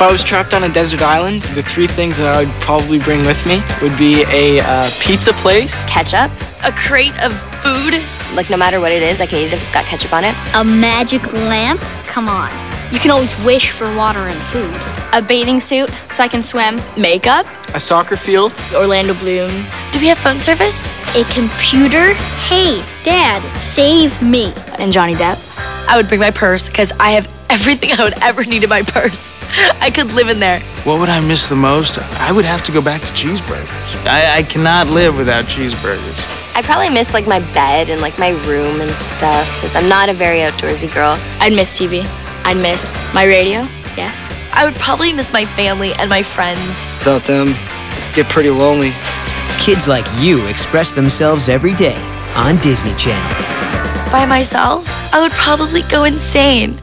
If I was trapped on a desert island, the three things that I would probably bring with me would be a uh, pizza place, Ketchup. A crate of food. Like, no matter what it is, I can eat it if it's got ketchup on it. A magic lamp? Come on. You can always wish for water and food. A bathing suit so I can swim. Makeup. a soccer field, Orlando Bloom. Do we have phone service? A computer? Hey, Dad, save me. And Johnny Depp. I would bring my purse because I have everything I would ever need in my purse. I could live in there. What would I miss the most? I would have to go back to cheeseburgers. I, I cannot live without cheeseburgers. I'd probably miss like my bed and like my room and stuff because I'm not a very outdoorsy girl. I'd miss TV. I'd miss my radio. Yes. I would probably miss my family and my friends. without them, I'd get pretty lonely. Kids like you express themselves every day on Disney Channel. By myself, I would probably go insane.